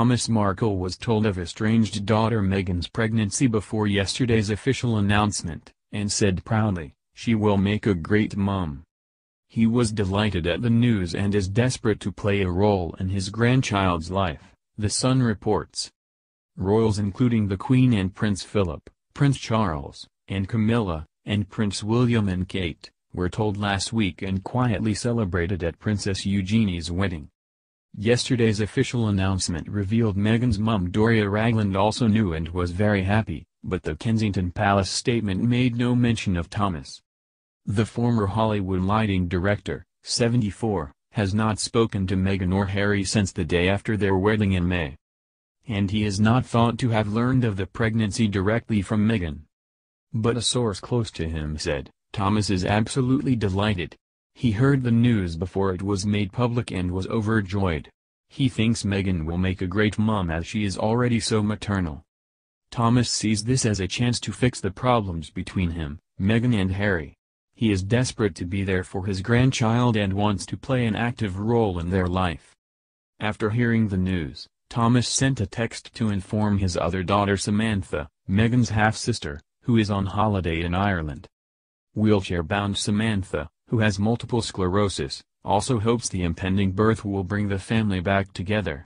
Thomas Markle was told of estranged daughter Meghan's pregnancy before yesterday's official announcement, and said proudly, she will make a great mum. He was delighted at the news and is desperate to play a role in his grandchild's life, The Sun reports. Royals including the Queen and Prince Philip, Prince Charles, and Camilla, and Prince William and Kate, were told last week and quietly celebrated at Princess Eugenie's wedding. Yesterday's official announcement revealed Meghan's mum Doria Ragland also knew and was very happy, but the Kensington Palace statement made no mention of Thomas. The former Hollywood lighting director, 74, has not spoken to Meghan or Harry since the day after their wedding in May. And he is not thought to have learned of the pregnancy directly from Meghan. But a source close to him said, Thomas is absolutely delighted. He heard the news before it was made public and was overjoyed. He thinks Meghan will make a great mom as she is already so maternal. Thomas sees this as a chance to fix the problems between him, Meghan and Harry. He is desperate to be there for his grandchild and wants to play an active role in their life. After hearing the news, Thomas sent a text to inform his other daughter Samantha, Meghan's half-sister, who is on holiday in Ireland. Wheelchair-bound Samantha, who has multiple sclerosis, also hopes the impending birth will bring the family back together.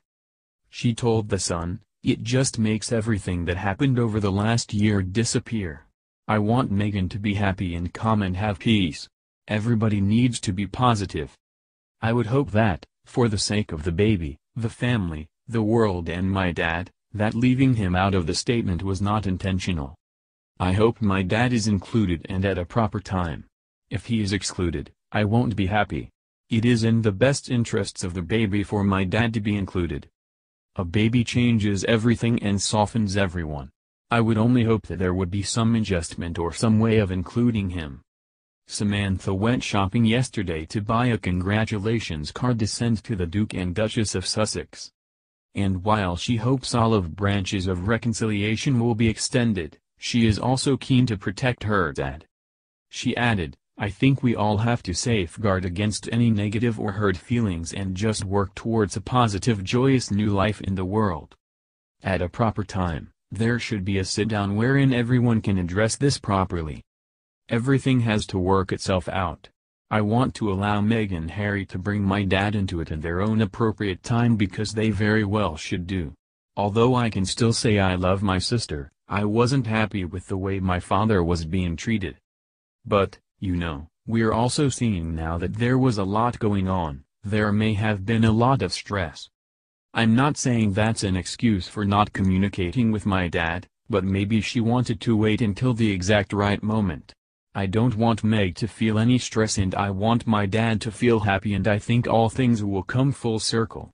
She told The Sun, it just makes everything that happened over the last year disappear. I want Meghan to be happy and calm and have peace. Everybody needs to be positive. I would hope that, for the sake of the baby, the family, the world and my dad, that leaving him out of the statement was not intentional. I hope my dad is included and at a proper time. If he is excluded, I won't be happy. It is in the best interests of the baby for my dad to be included. A baby changes everything and softens everyone. I would only hope that there would be some adjustment or some way of including him. Samantha went shopping yesterday to buy a congratulations card to send to the Duke and Duchess of Sussex. And while she hopes olive branches of reconciliation will be extended, she is also keen to protect her dad. She added, I think we all have to safeguard against any negative or hurt feelings and just work towards a positive joyous new life in the world. At a proper time. There should be a sit-down wherein everyone can address this properly. Everything has to work itself out. I want to allow Meg and Harry to bring my dad into it in their own appropriate time because they very well should do. Although I can still say I love my sister, I wasn't happy with the way my father was being treated. But, you know, we're also seeing now that there was a lot going on, there may have been a lot of stress. I'm not saying that's an excuse for not communicating with my dad, but maybe she wanted to wait until the exact right moment. I don't want Meg to feel any stress and I want my dad to feel happy and I think all things will come full circle.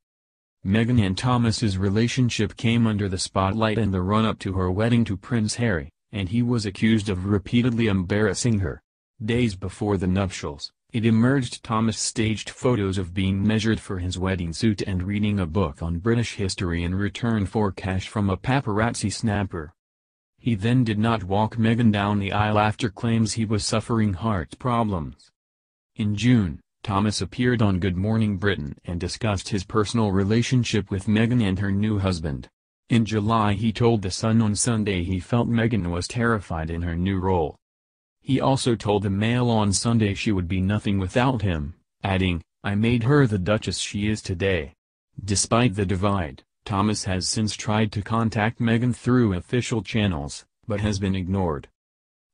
Meghan and Thomas's relationship came under the spotlight in the run-up to her wedding to Prince Harry, and he was accused of repeatedly embarrassing her. Days before the nuptials, it emerged Thomas staged photos of being measured for his wedding suit and reading a book on British history in return for cash from a paparazzi snapper. He then did not walk Meghan down the aisle after claims he was suffering heart problems. In June, Thomas appeared on Good Morning Britain and discussed his personal relationship with Meghan and her new husband. In July he told The Sun on Sunday he felt Meghan was terrified in her new role. He also told the Mail on Sunday she would be nothing without him, adding, I made her the Duchess she is today. Despite the divide, Thomas has since tried to contact Meghan through official channels, but has been ignored.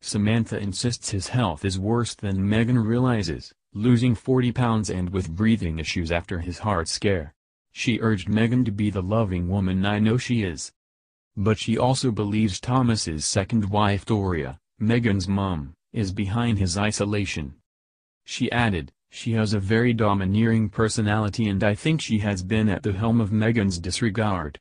Samantha insists his health is worse than Meghan realizes, losing 40 pounds and with breathing issues after his heart scare. She urged Meghan to be the loving woman I know she is. But she also believes Thomas's second wife Doria, Meghan's mom, is behind his isolation. She added, she has a very domineering personality and I think she has been at the helm of Meghan's disregard.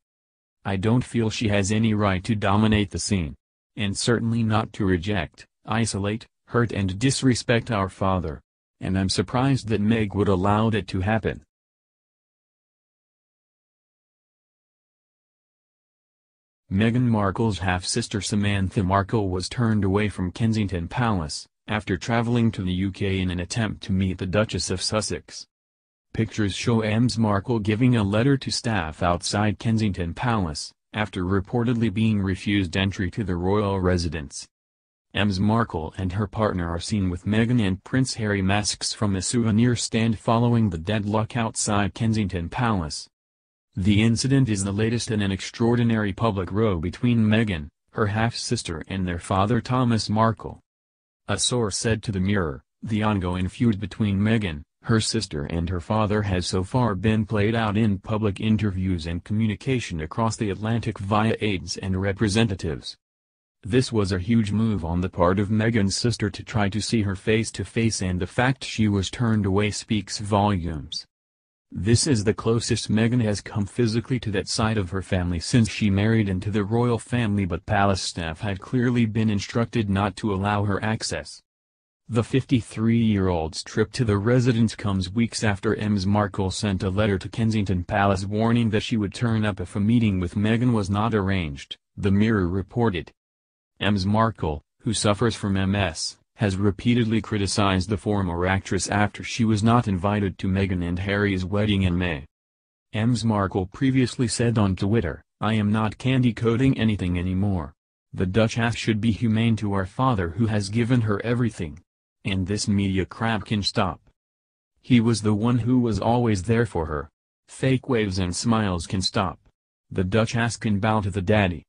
I don't feel she has any right to dominate the scene. And certainly not to reject, isolate, hurt and disrespect our father. And I'm surprised that Meg would allow that to happen. Meghan Markle's half-sister Samantha Markle was turned away from Kensington Palace, after travelling to the UK in an attempt to meet the Duchess of Sussex. Pictures show Ms. Markle giving a letter to staff outside Kensington Palace, after reportedly being refused entry to the royal residence. Ms. Markle and her partner are seen with Meghan and Prince Harry masks from a souvenir stand following the deadlock outside Kensington Palace. The incident is the latest in an extraordinary public row between Meghan, her half-sister and their father Thomas Markle. A source said to the Mirror, the ongoing feud between Meghan, her sister and her father has so far been played out in public interviews and communication across the Atlantic via aides and representatives. This was a huge move on the part of Meghan's sister to try to see her face to face and the fact she was turned away speaks volumes. This is the closest Meghan has come physically to that side of her family since she married into the royal family but palace staff had clearly been instructed not to allow her access. The 53-year-old's trip to the residence comes weeks after Ms. Markle sent a letter to Kensington Palace warning that she would turn up if a meeting with Meghan was not arranged, the Mirror reported. Ms. Markle, who suffers from MS, has repeatedly criticized the former actress after she was not invited to Meghan and Harry's wedding in May. Ms. Markle previously said on Twitter, I am not candy-coating anything anymore. The Duchess should be humane to our father who has given her everything and this media crap can stop. He was the one who was always there for her. Fake waves and smiles can stop. The Duchess can bow to the daddy.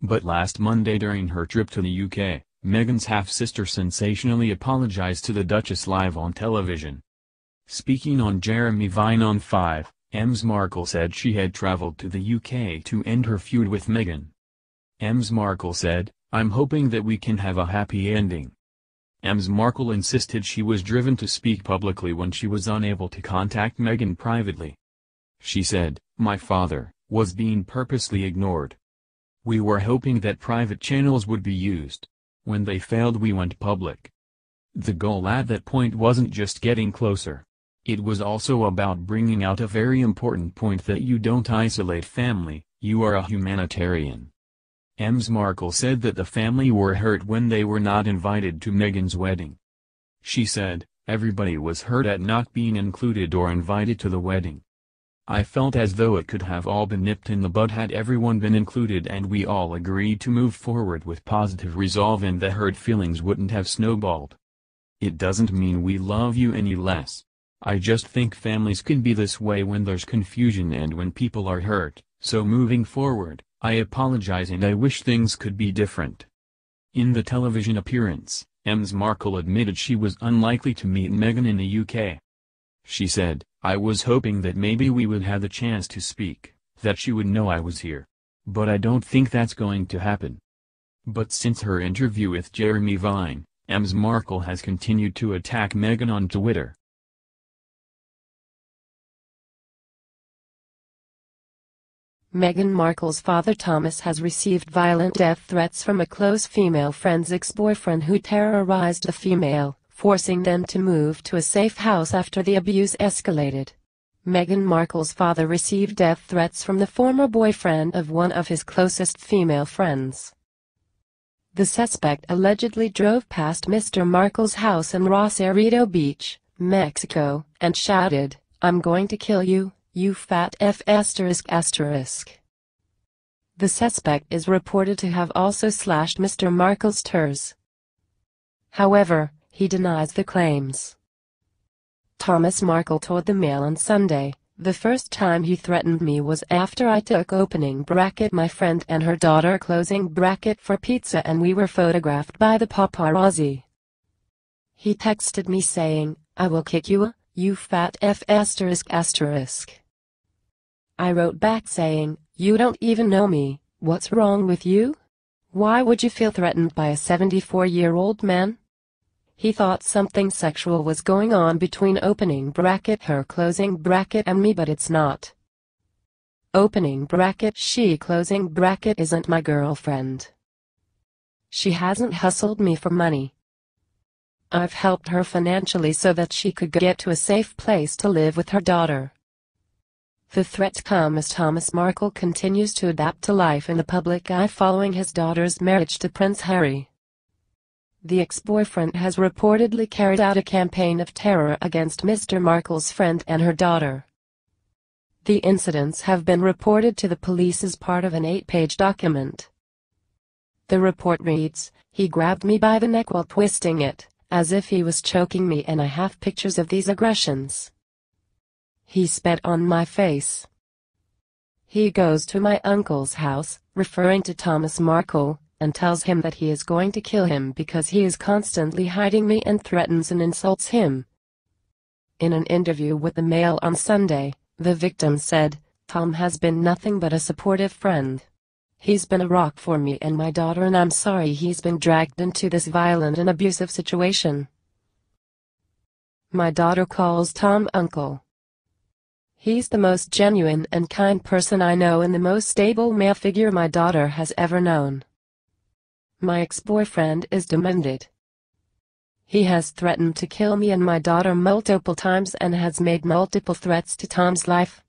But last Monday during her trip to the UK, Meghan's half-sister sensationally apologized to the Duchess live on television. Speaking on Jeremy Vine on 5, Ms. Markle said she had traveled to the UK to end her feud with Meghan. Ms. Markle said, I'm hoping that we can have a happy ending. Ms. Markle insisted she was driven to speak publicly when she was unable to contact Meghan privately. She said, My father, was being purposely ignored. We were hoping that private channels would be used. When they failed we went public. The goal at that point wasn't just getting closer. It was also about bringing out a very important point that you don't isolate family, you are a humanitarian. Ms. Markle said that the family were hurt when they were not invited to Meghan's wedding. She said, everybody was hurt at not being included or invited to the wedding. I felt as though it could have all been nipped in the bud had everyone been included and we all agreed to move forward with positive resolve and the hurt feelings wouldn't have snowballed. It doesn't mean we love you any less. I just think families can be this way when there's confusion and when people are hurt, so moving forward, I apologize and I wish things could be different. In the television appearance, Ms. Markle admitted she was unlikely to meet Meghan in the UK. She said, I was hoping that maybe we would have the chance to speak, that she would know I was here. But I don't think that's going to happen. But since her interview with Jeremy Vine, Ms. Markle has continued to attack Meghan on Twitter. Meghan Markle's father Thomas has received violent death threats from a close female friend's ex-boyfriend who terrorized the female, forcing them to move to a safe house after the abuse escalated. Meghan Markle's father received death threats from the former boyfriend of one of his closest female friends. The suspect allegedly drove past Mr. Markle's house in Rosarito Beach, Mexico, and shouted, I'm going to kill you, you fat F asterisk asterisk. The suspect is reported to have also slashed Mr. Markle's ters. However, he denies the claims. Thomas Markle told the Mail on Sunday, the first time he threatened me was after I took opening bracket my friend and her daughter closing bracket for pizza and we were photographed by the paparazzi. He texted me saying, I will kick you, you fat F asterisk asterisk. I wrote back saying, You don't even know me, what's wrong with you? Why would you feel threatened by a 74-year-old man? He thought something sexual was going on between opening bracket her closing bracket and me but it's not. Opening bracket she closing bracket isn't my girlfriend. She hasn't hustled me for money. I've helped her financially so that she could get to a safe place to live with her daughter. The threats come as Thomas Markle continues to adapt to life in the public eye following his daughter's marriage to Prince Harry. The ex-boyfriend has reportedly carried out a campaign of terror against Mr. Markle's friend and her daughter. The incidents have been reported to the police as part of an eight-page document. The report reads, He grabbed me by the neck while twisting it, as if he was choking me and I have pictures of these aggressions. He spat on my face. He goes to my uncle's house, referring to Thomas Markle, and tells him that he is going to kill him because he is constantly hiding me and threatens and insults him. In an interview with the Mail on Sunday, the victim said, Tom has been nothing but a supportive friend. He's been a rock for me and my daughter and I'm sorry he's been dragged into this violent and abusive situation. My daughter calls Tom uncle. He's the most genuine and kind person I know and the most stable male figure my daughter has ever known. My ex-boyfriend is demanded. He has threatened to kill me and my daughter multiple times and has made multiple threats to Tom's life.